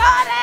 Signore!